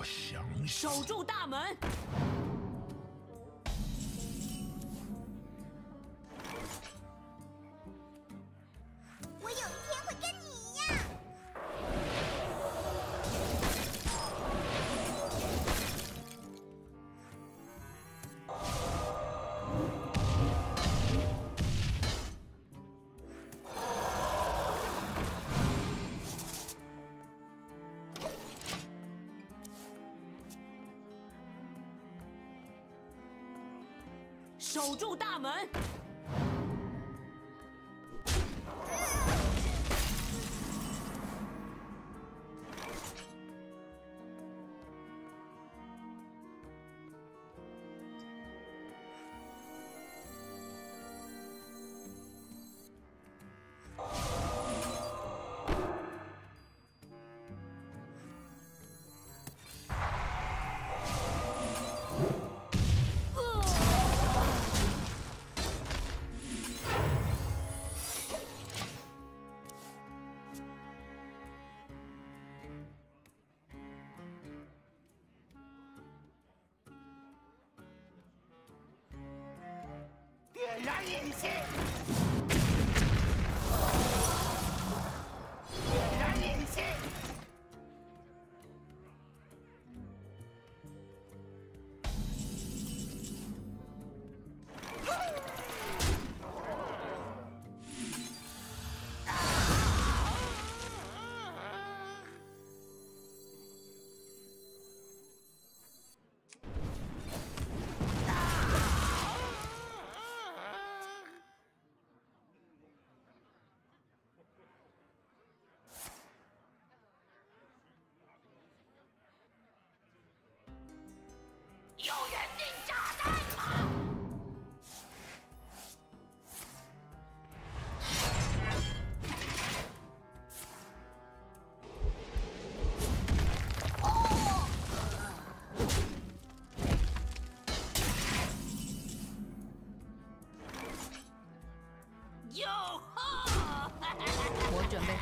我想。守住大门。守住大门。燃引信！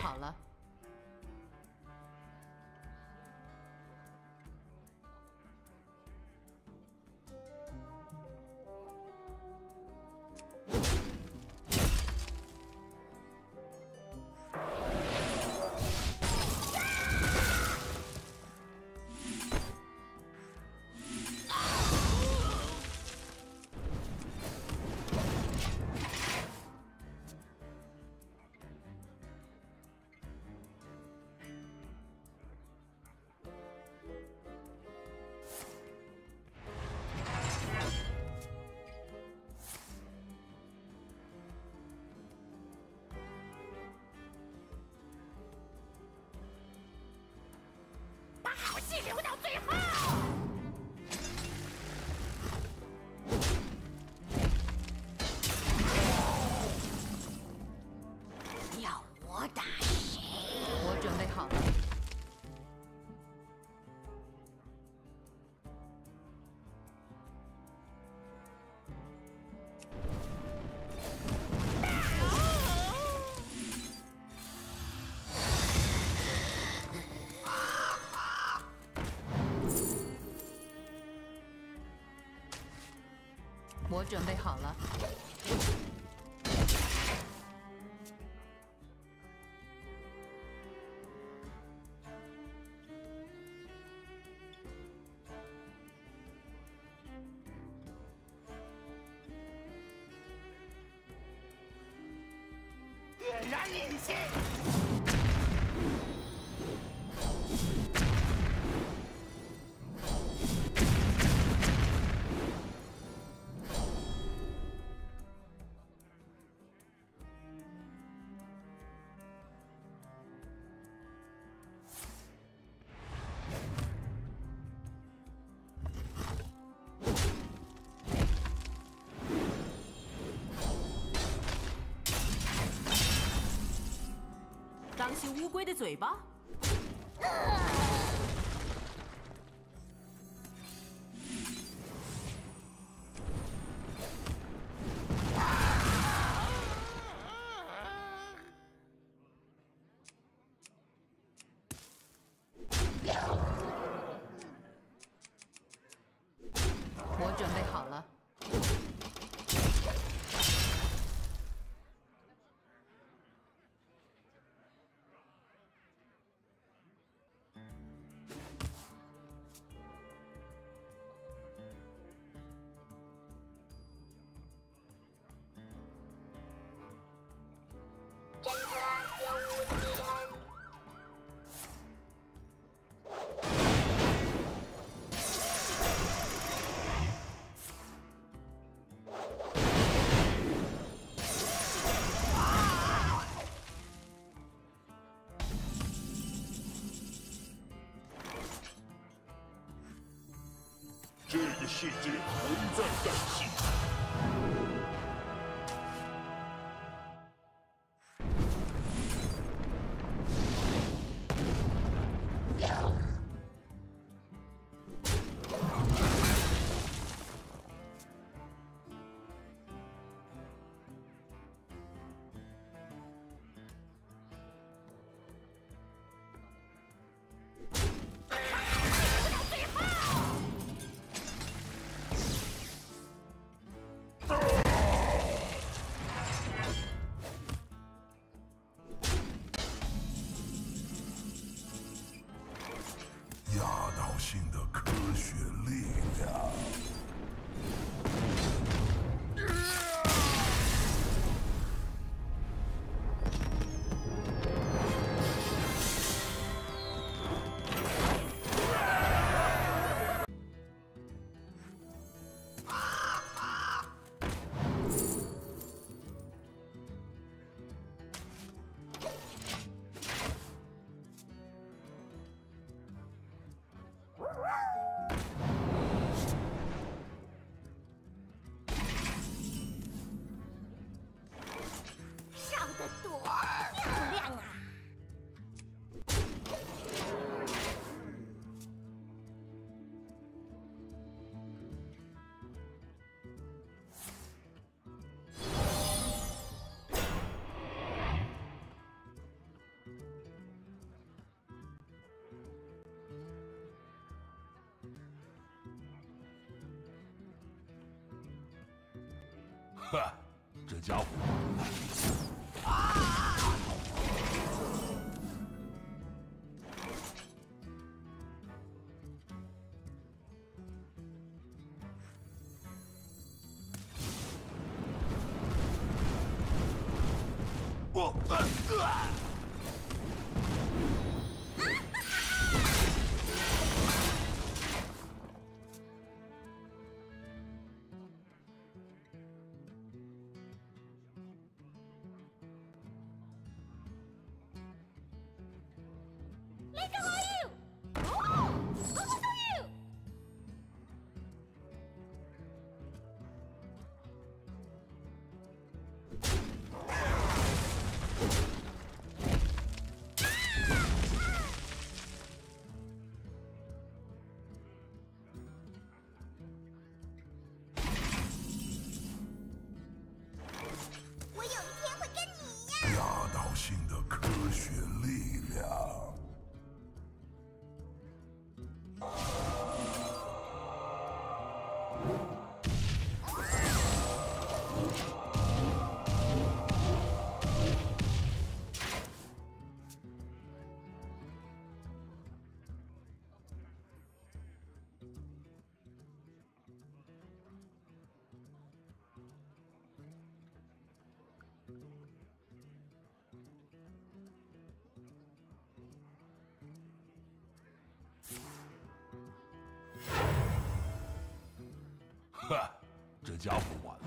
好了。我准备好了。点燃引信！当心乌龟的嘴巴。世界还在改进。这家伙我家伙完了。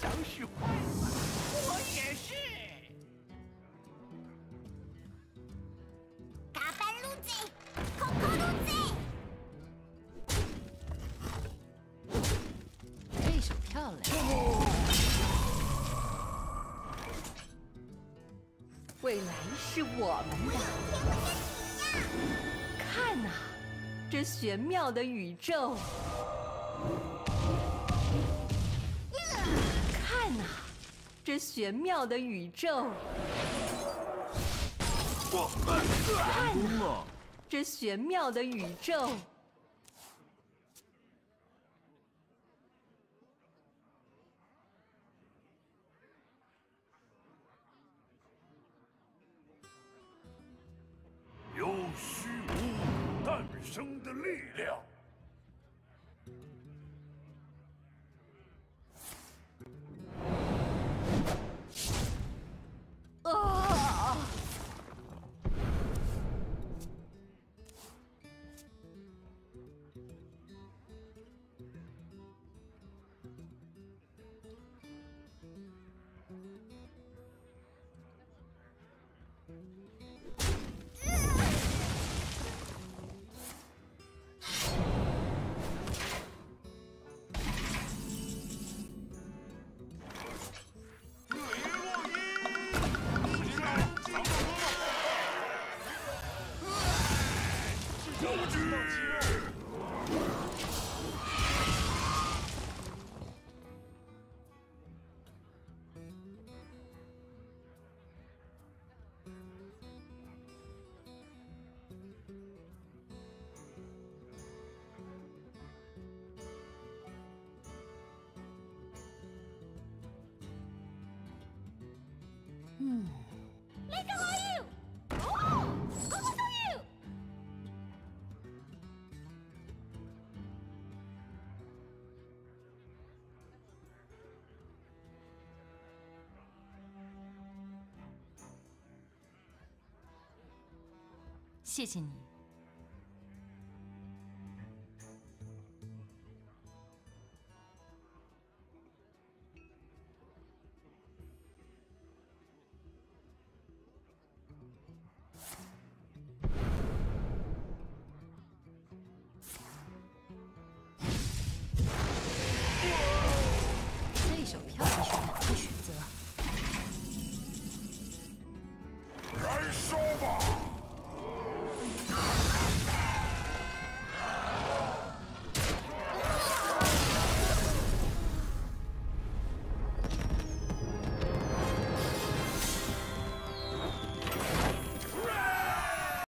想使坏了，我也是。嘎班路子，空空路子。这手漂亮。未来是我们的。看呐、这玄妙的宇宙！看呐、这玄妙的宇宙！我呃成功了。这玄妙的宇宙！有虚无诞生的力量。你，谢谢你。